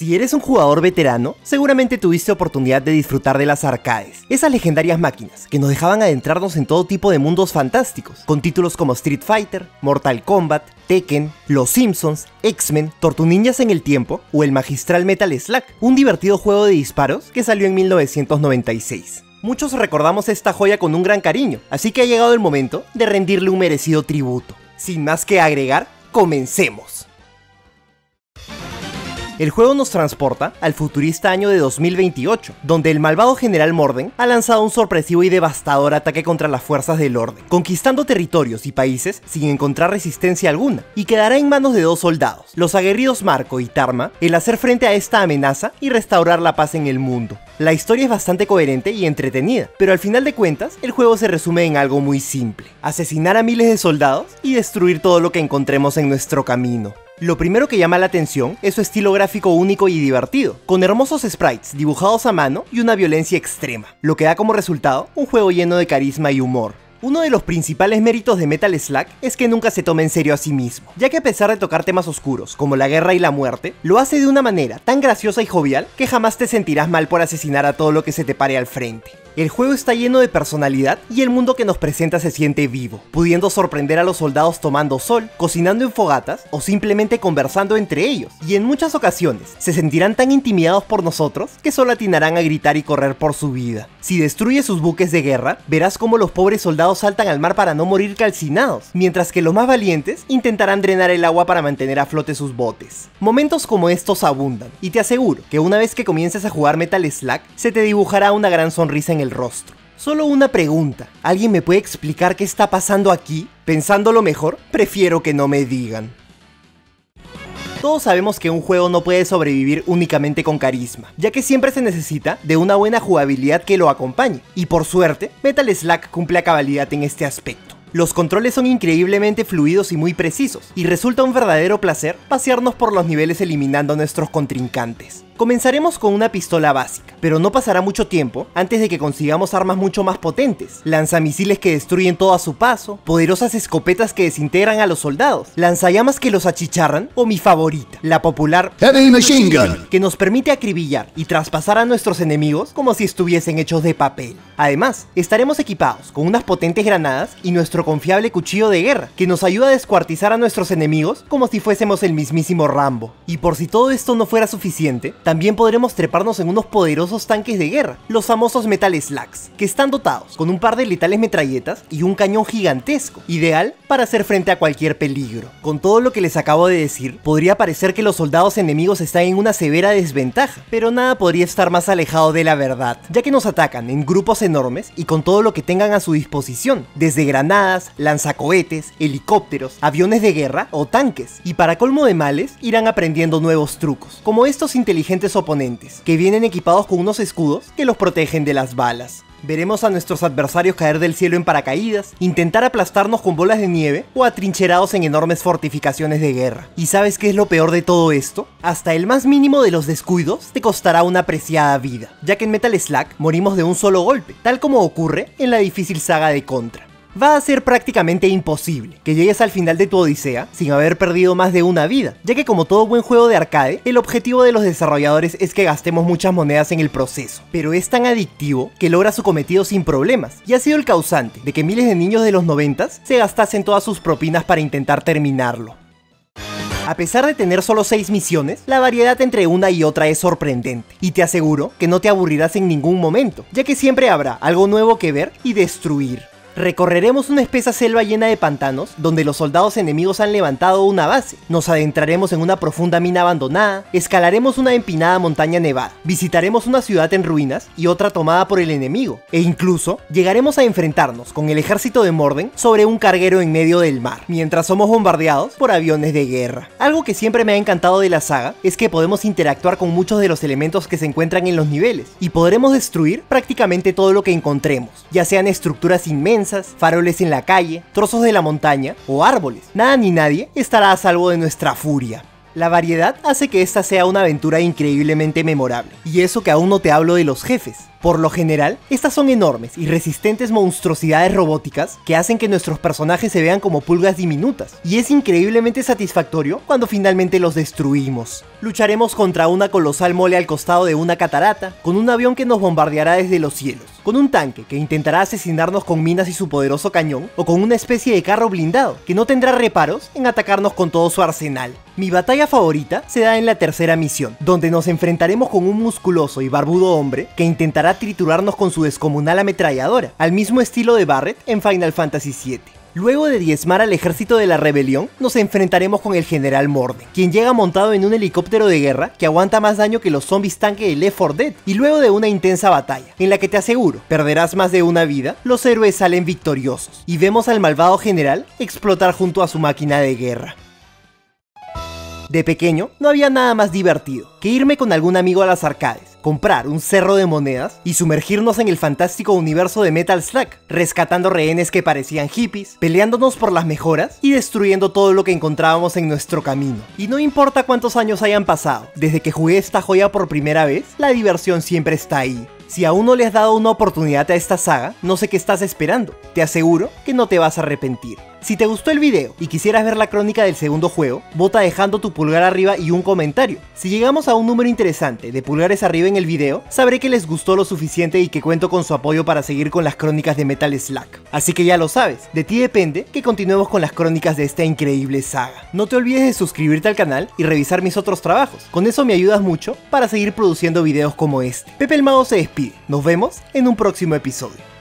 Si eres un jugador veterano, seguramente tuviste oportunidad de disfrutar de las arcades, esas legendarias máquinas que nos dejaban adentrarnos en todo tipo de mundos fantásticos, con títulos como Street Fighter, Mortal Kombat, Tekken, Los Simpsons, X-Men, Tortuninjas en el Tiempo o el magistral Metal Slug, un divertido juego de disparos que salió en 1996. Muchos recordamos esta joya con un gran cariño, así que ha llegado el momento de rendirle un merecido tributo. Sin más que agregar, comencemos. El juego nos transporta al futurista año de 2028, donde el malvado general Morden ha lanzado un sorpresivo y devastador ataque contra las fuerzas del orden, conquistando territorios y países sin encontrar resistencia alguna, y quedará en manos de dos soldados, los aguerridos Marco y Tarma, el hacer frente a esta amenaza y restaurar la paz en el mundo. La historia es bastante coherente y entretenida, pero al final de cuentas, el juego se resume en algo muy simple, asesinar a miles de soldados y destruir todo lo que encontremos en nuestro camino. Lo primero que llama la atención es su estilo gráfico único y divertido, con hermosos sprites dibujados a mano y una violencia extrema, lo que da como resultado un juego lleno de carisma y humor. Uno de los principales méritos de Metal Slug es que nunca se toma en serio a sí mismo, ya que a pesar de tocar temas oscuros como la guerra y la muerte, lo hace de una manera tan graciosa y jovial que jamás te sentirás mal por asesinar a todo lo que se te pare al frente. El juego está lleno de personalidad y el mundo que nos presenta se siente vivo, pudiendo sorprender a los soldados tomando sol, cocinando en fogatas o simplemente conversando entre ellos, y en muchas ocasiones se sentirán tan intimidados por nosotros que solo atinarán a gritar y correr por su vida. Si destruye sus buques de guerra, verás cómo los pobres soldados saltan al mar para no morir calcinados, mientras que los más valientes intentarán drenar el agua para mantener a flote sus botes. Momentos como estos abundan, y te aseguro que una vez que comiences a jugar Metal Slug, se te dibujará una gran sonrisa en el rostro. Solo una pregunta, ¿alguien me puede explicar qué está pasando aquí? Pensándolo mejor, prefiero que no me digan. Todos sabemos que un juego no puede sobrevivir únicamente con carisma, ya que siempre se necesita de una buena jugabilidad que lo acompañe, y por suerte, Metal Slug cumple a cabalidad en este aspecto. Los controles son increíblemente fluidos y muy precisos, y resulta un verdadero placer pasearnos por los niveles eliminando a nuestros contrincantes. Comenzaremos con una pistola básica, pero no pasará mucho tiempo antes de que consigamos armas mucho más potentes, lanzamisiles que destruyen todo a su paso, poderosas escopetas que desintegran a los soldados, lanzallamas que los achicharran o mi favorita, la popular Heavy Machine Gun. que nos permite acribillar y traspasar a nuestros enemigos como si estuviesen hechos de papel. Además, estaremos equipados con unas potentes granadas y nuestro confiable cuchillo de guerra, que nos ayuda a descuartizar a nuestros enemigos como si fuésemos el mismísimo Rambo. Y por si todo esto no fuera suficiente, también podremos treparnos en unos poderosos tanques de guerra, los famosos Metal Slugs, que están dotados con un par de letales metralletas y un cañón gigantesco, ideal para hacer frente a cualquier peligro. Con todo lo que les acabo de decir, podría parecer que los soldados enemigos están en una severa desventaja, pero nada podría estar más alejado de la verdad, ya que nos atacan en grupos enormes y con todo lo que tengan a su disposición, desde granadas, lanzacohetes, helicópteros, aviones de guerra o tanques, y para colmo de males, irán aprendiendo nuevos trucos, como estos inteligentes oponentes, que vienen equipados con unos escudos que los protegen de las balas. Veremos a nuestros adversarios caer del cielo en paracaídas, intentar aplastarnos con bolas de nieve o atrincherados en enormes fortificaciones de guerra. ¿Y sabes qué es lo peor de todo esto? Hasta el más mínimo de los descuidos te costará una apreciada vida, ya que en Metal Slug morimos de un solo golpe, tal como ocurre en la difícil saga de Contra va a ser prácticamente imposible que llegues al final de tu odisea sin haber perdido más de una vida, ya que como todo buen juego de arcade, el objetivo de los desarrolladores es que gastemos muchas monedas en el proceso, pero es tan adictivo que logra su cometido sin problemas, y ha sido el causante de que miles de niños de los 90 se gastasen todas sus propinas para intentar terminarlo. A pesar de tener solo 6 misiones, la variedad entre una y otra es sorprendente, y te aseguro que no te aburrirás en ningún momento, ya que siempre habrá algo nuevo que ver y destruir. Recorreremos una espesa selva llena de pantanos, donde los soldados enemigos han levantado una base. Nos adentraremos en una profunda mina abandonada, escalaremos una empinada montaña nevada, visitaremos una ciudad en ruinas y otra tomada por el enemigo, e incluso llegaremos a enfrentarnos con el ejército de Morden sobre un carguero en medio del mar, mientras somos bombardeados por aviones de guerra. Algo que siempre me ha encantado de la saga es que podemos interactuar con muchos de los elementos que se encuentran en los niveles, y podremos destruir prácticamente todo lo que encontremos, ya sean estructuras inmensas, faroles en la calle, trozos de la montaña o árboles. Nada ni nadie estará a salvo de nuestra furia. La variedad hace que esta sea una aventura increíblemente memorable, y eso que aún no te hablo de los jefes. Por lo general, estas son enormes y resistentes monstruosidades robóticas que hacen que nuestros personajes se vean como pulgas diminutas, y es increíblemente satisfactorio cuando finalmente los destruimos. Lucharemos contra una colosal mole al costado de una catarata, con un avión que nos bombardeará desde los cielos, con un tanque que intentará asesinarnos con minas y su poderoso cañón, o con una especie de carro blindado que no tendrá reparos en atacarnos con todo su arsenal. Mi batalla favorita se da en la tercera misión, donde nos enfrentaremos con un musculoso y barbudo hombre que intentará triturarnos con su descomunal ametralladora, al mismo estilo de Barret en Final Fantasy VII. Luego de diezmar al ejército de la rebelión, nos enfrentaremos con el general Morden, quien llega montado en un helicóptero de guerra que aguanta más daño que los zombies tanque de Left 4 Dead. Y luego de una intensa batalla, en la que te aseguro, perderás más de una vida, los héroes salen victoriosos, y vemos al malvado general explotar junto a su máquina de guerra. De pequeño, no había nada más divertido que irme con algún amigo a las arcades, comprar un cerro de monedas y sumergirnos en el fantástico universo de Metal Slug, rescatando rehenes que parecían hippies, peleándonos por las mejoras y destruyendo todo lo que encontrábamos en nuestro camino. Y no importa cuántos años hayan pasado, desde que jugué esta joya por primera vez, la diversión siempre está ahí. Si aún no le has dado una oportunidad a esta saga, no sé qué estás esperando. Te aseguro que no te vas a arrepentir. Si te gustó el video y quisieras ver la crónica del segundo juego, vota dejando tu pulgar arriba y un comentario. Si llegamos a un número interesante de pulgares arriba en el video, sabré que les gustó lo suficiente y que cuento con su apoyo para seguir con las crónicas de Metal Slug. Así que ya lo sabes, de ti depende que continuemos con las crónicas de esta increíble saga. No te olvides de suscribirte al canal y revisar mis otros trabajos, con eso me ayudas mucho para seguir produciendo videos como este. Pepe el Mago se despide, nos vemos en un próximo episodio.